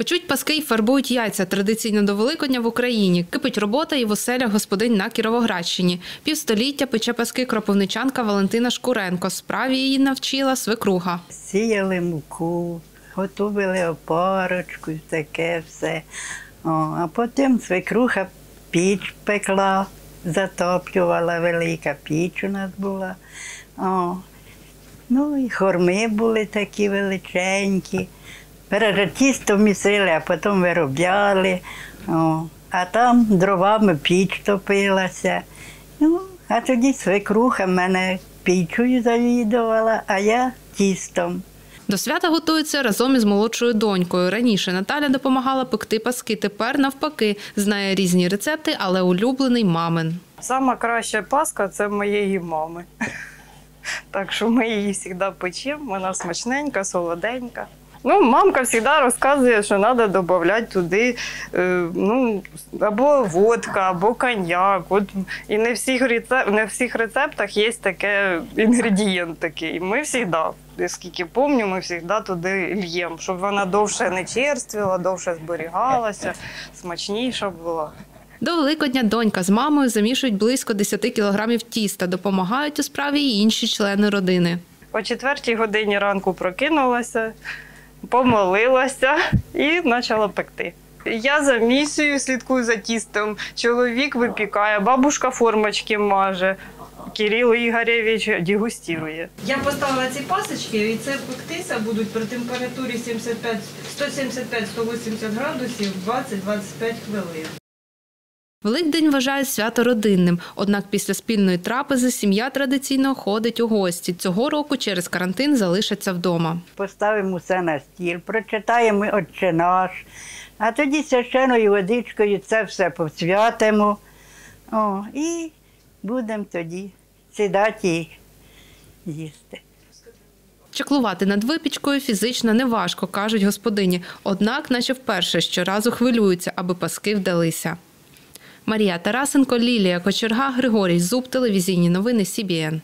Печуть паски й фарбують яйця традиційно до Великодня в Україні. Кипить робота і в оселях господинь на Кіровоградщині. Півстоліття пече паски кропивничанка Валентина Шкуренко. Справі її навчила свекруга. Сіяли муку, готували опарочку, таке все. О, а потім свекруха піч пекла, затоплювала велика піч у нас була. О, ну і хорми були такі величенькі. Перше тісто місили, а потім виробляли. О, а там дровами піч топилася. Ну, а тоді свекруха мене пічою завідувала, а я тістом. До свята готується разом із молодшою донькою. Раніше Наталя допомагала пекти паски. Тепер навпаки знає різні рецепти, але улюблений мамин. Сама краща паска це моєї мами. Так що ми її завжди печемо, вона смачненька, солоденька. Ну, мамка завжди розказує, що треба додати туди ну, або водка, або коньяк. От, і не в всіх, рецеп, не в всіх рецептах є таке інгредієнт такий. Ми завжди, скільки пам'ятаю, ми завжди туди л'ємо, щоб вона довше не черствіла, довше зберігалася, смачніша була. До Великодня донька з мамою замішують близько 10 кілограмів тіста. Допомагають у справі і інші члени родини. О четвертій годині ранку прокинулася, помолилася і почала пекти. Я за місією слідкую за тістом. Чоловік випікає, бабушка формочки маже. Кирило Ігоревич дегустирує. Я поставила ці пасочки, і це пектися будуть при температурі 75, 175-180 градусів 20-25 хвилин. Великдень вважають свято родинним. Однак після спільної трапези сім'я традиційно ходить у гості. Цього року через карантин залишаться вдома. Поставимо все на стіл, прочитаємо Отче наш, а тоді священою водичкою це все посвятимо. О, і будемо тоді сідати і їсти. Чаклувати над випічкою фізично неважко, кажуть господині. Однак, наче вперше щоразу хвилюються, аби паски вдалися. Марія Тарасенко, Лілія Кочерга, Григорій Зуб, телевізійні новини СІБІН.